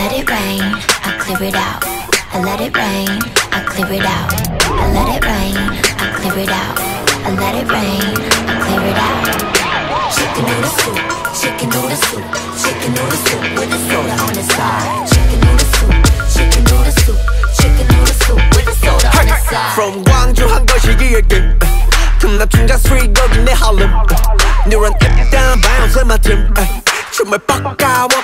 let it rain, I clear it out. I let it rain, I clear it out. I let it rain, I clear it out. I let it rain, I clear it out. Chicken noodle soup, chicken noodle soup, chicken noodle soup with a soda on the side. Chicken noodle soup, chicken noodle soup, chicken noodle soup with a soda on the side. From Gwangju 한 것이 이야기. 금남 충장 수익 내 할렘. 뉴런 입단 바운스 맡음. 춤을 뻑까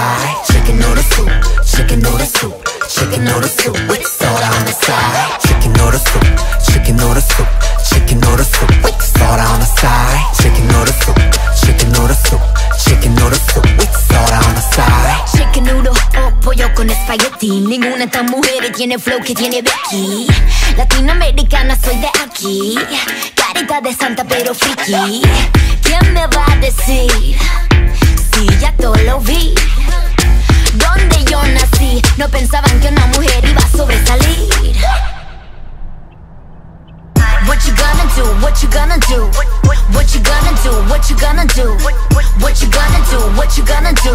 side. Chicken noodle soup, chicken noodle soup, chicken noodle soup with soda on the side. Chicken noodle soup, chicken noodle soup, chicken noodle soup with soda on the side. Chicken noodle soup, chicken noodle soup, chicken noodle soup with soda on the side. Chicken noodle o pollo con espagueti. Ninguna de estas mujeres tiene flow que tiene Becky. Latinoamericana soy de aquí. Carita de santa pero friki. ¿Quién me va What you gonna do? What you gonna do? What you gonna do?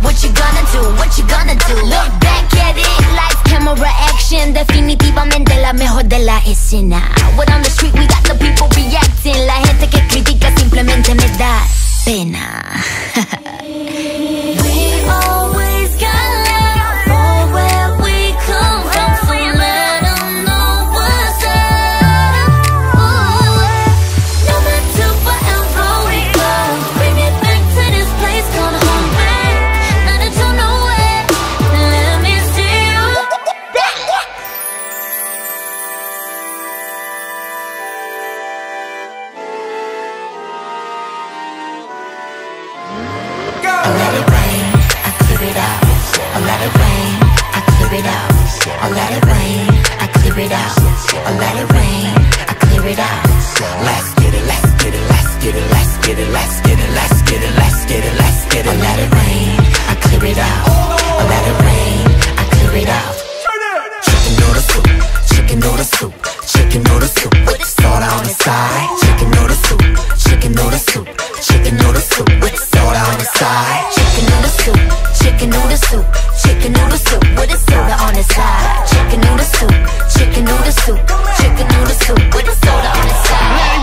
What you gonna do? What you gonna do? Look back at it, lights, camera, action. Definitivamente la mejor de la escena. What on the street we got the people reacting. La gente que critica simplemente me da pena. I let it rain, I clear it out. I let it rain, I clear it out. Let's get it, let's get it, let's get it, let's get it, let's get it, let's get it, let's get it, let's get it. I let it rain, I clear it out. I let it rain, I clear it out. Chicken noodle soup, chicken noodle soup, chicken noodle soup with soda on the side. Chicken noodle soup, chicken noodle soup, chicken noodle soup with soda on the side. Chicken noodle soup, chicken noodle soup, chicken noodle soup with a soda on the side. Chicken noodle soup, chicken noodle soup, chicken noodle soup with a soda on the side.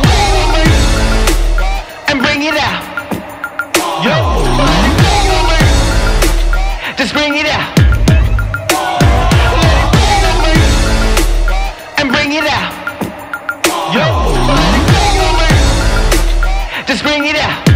and bring it out. Yo. Just bring it out. And bring it out. Yo. Just bring it out.